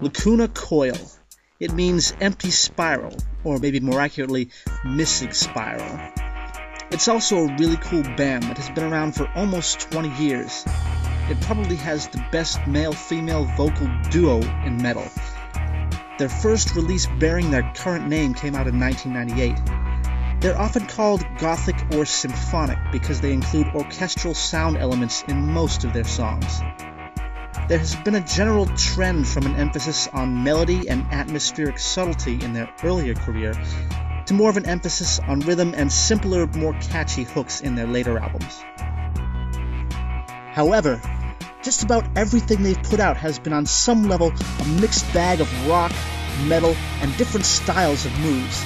Lacuna Coil. It means empty spiral, or maybe more accurately, missing spiral. It's also a really cool band that has been around for almost 20 years. It probably has the best male female vocal duo in metal. Their first release bearing their current name came out in 1998. They're often called Gothic or Symphonic because they include orchestral sound elements in most of their songs there has been a general trend from an emphasis on melody and atmospheric subtlety in their earlier career to more of an emphasis on rhythm and simpler, more catchy hooks in their later albums. However, just about everything they've put out has been on some level a mixed bag of rock, metal, and different styles of moves.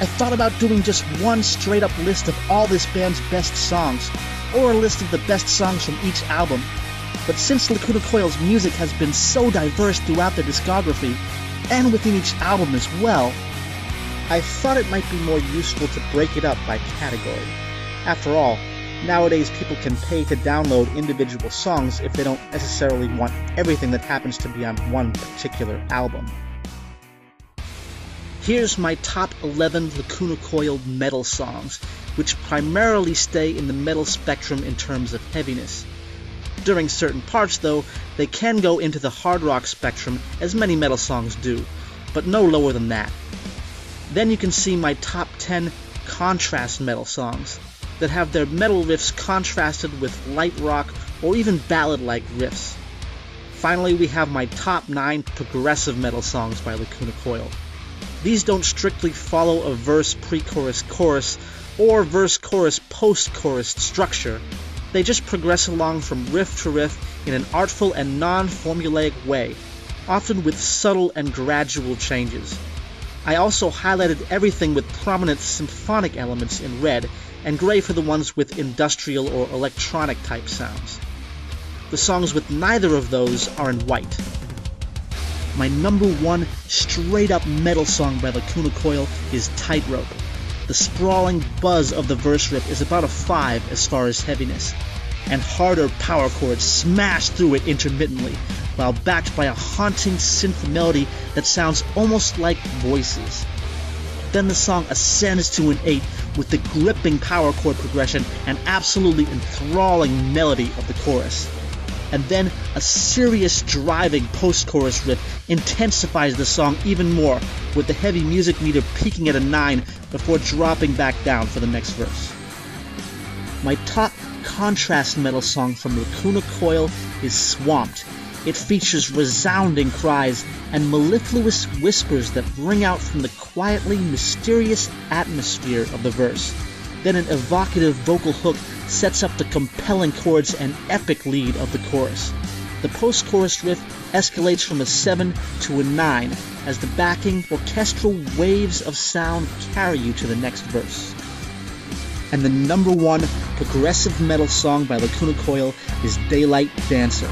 I thought about doing just one straight up list of all this band's best songs, or a list of the best songs from each album, but since Lacuna Coil's music has been so diverse throughout their discography, and within each album as well, I thought it might be more useful to break it up by category. After all, nowadays people can pay to download individual songs if they don't necessarily want everything that happens to be on one particular album. Here's my top 11 Lacuna Coil metal songs, which primarily stay in the metal spectrum in terms of heaviness. During certain parts, though, they can go into the hard rock spectrum, as many metal songs do, but no lower than that. Then you can see my top 10 contrast metal songs that have their metal riffs contrasted with light rock or even ballad like riffs. Finally, we have my top 9 progressive metal songs by Lacuna Coil. These don't strictly follow a verse pre chorus chorus or verse chorus post chorus structure, they just progress along from riff to riff in an artful and non formulaic way, often with subtle and gradual changes. I also highlighted everything with prominent symphonic elements in red, and gray for the ones with industrial or electronic type sounds. The songs with neither of those are in white. My number one straight up metal song by Lacuna Coil is Tightrope. The sprawling buzz of the verse riff is about a 5 as far as heaviness, and harder power chords smash through it intermittently, while backed by a haunting synth melody that sounds almost like voices. Then the song ascends to an 8 with the gripping power chord progression and absolutely enthralling melody of the chorus. And then a serious driving post-chorus riff intensifies the song even more, with the heavy music meter peaking at a 9 before dropping back down for the next verse. My top contrast metal song from Lacuna Coil is Swamped. It features resounding cries and mellifluous whispers that ring out from the quietly mysterious atmosphere of the verse. Then an evocative vocal hook sets up the compelling chords and epic lead of the chorus. The post chorus riff escalates from a 7 to a 9 as the backing orchestral waves of sound carry you to the next verse. And the number one progressive metal song by Lacuna Coil is Daylight Dancer,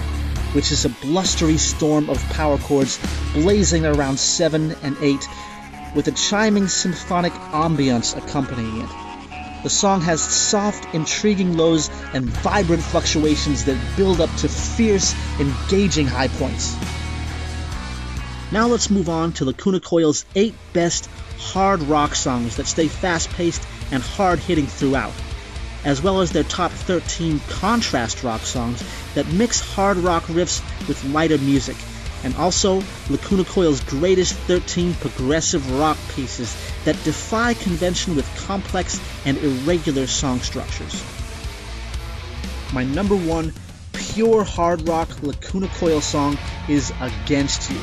which is a blustery storm of power chords blazing around 7 and 8 with a chiming symphonic ambiance accompanying it. The song has soft, intriguing lows and vibrant fluctuations that build up to fierce, engaging high points. Now let's move on to Lacuna Coil's 8 best hard rock songs that stay fast paced and hard hitting throughout, as well as their top 13 contrast rock songs that mix hard rock riffs with lighter music and also Lacuna Coil's greatest 13 progressive rock pieces that defy convention with complex and irregular song structures. My number one pure hard rock Lacuna Coil song is Against You.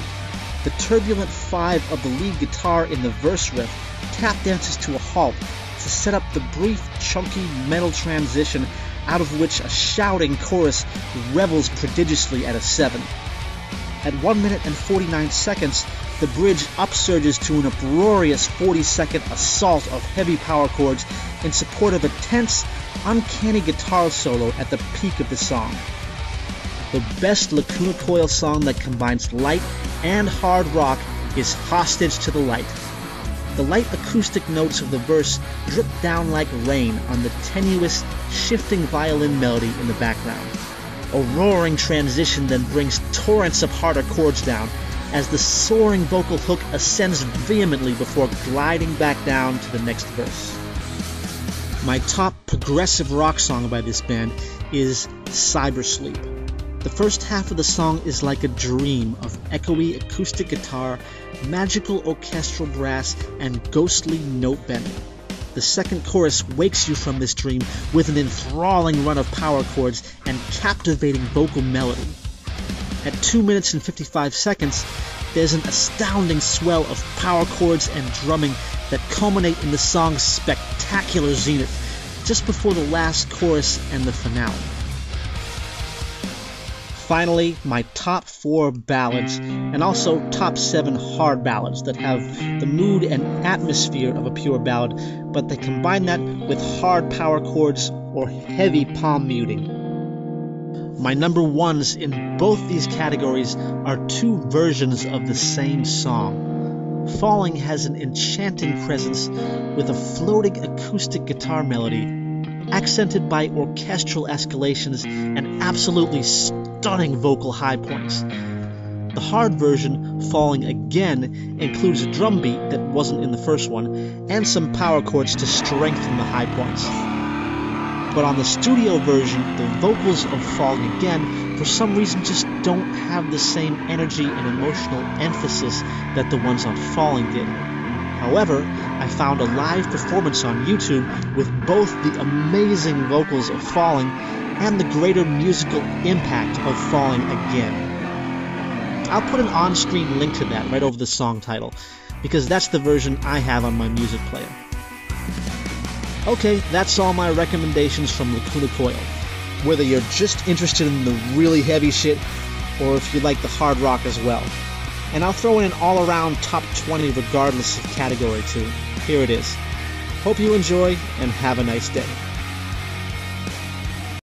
The turbulent five of the lead guitar in the verse riff tap dances to a halt to set up the brief, chunky metal transition out of which a shouting chorus revels prodigiously at a 7. At 1 minute and 49 seconds, the bridge upsurges to an uproarious 40 second assault of heavy power chords in support of a tense, uncanny guitar solo at the peak of the song. The best Lacuna Coil song that combines light and hard rock is Hostage to the Light. The light acoustic notes of the verse drip down like rain on the tenuous, shifting violin melody in the background. A roaring transition then brings torrents of harder chords down as the soaring vocal hook ascends vehemently before gliding back down to the next verse. My top progressive rock song by this band is Cybersleep. The first half of the song is like a dream of echoey acoustic guitar, magical orchestral brass, and ghostly note bending. The second chorus wakes you from this dream with an enthralling run of power chords and captivating vocal melody. At 2 minutes and 55 seconds, there's an astounding swell of power chords and drumming that culminate in the song's spectacular zenith just before the last chorus and the finale. Finally, my top four ballads, and also top seven hard ballads that have the mood and atmosphere of a pure ballad, but they combine that with hard power chords or heavy palm muting. My number ones in both these categories are two versions of the same song. Falling has an enchanting presence with a floating acoustic guitar melody, accented by orchestral escalations and absolutely stunning vocal high points. The hard version, Falling Again, includes a drum beat that wasn't in the first one, and some power chords to strengthen the high points. But on the studio version, the vocals of Falling Again, for some reason, just don't have the same energy and emotional emphasis that the ones on Falling did. However, I found a live performance on YouTube with both the amazing vocals of Falling and the greater musical impact of Falling Again. I'll put an on screen link to that right over the song title, because that's the version I have on my music player. Okay, that's all my recommendations from Lacuna Coil. Whether you're just interested in the really heavy shit, or if you like the hard rock as well. And I'll throw in an all around top 20 regardless of category too. Here it is. Hope you enjoy and have a nice day.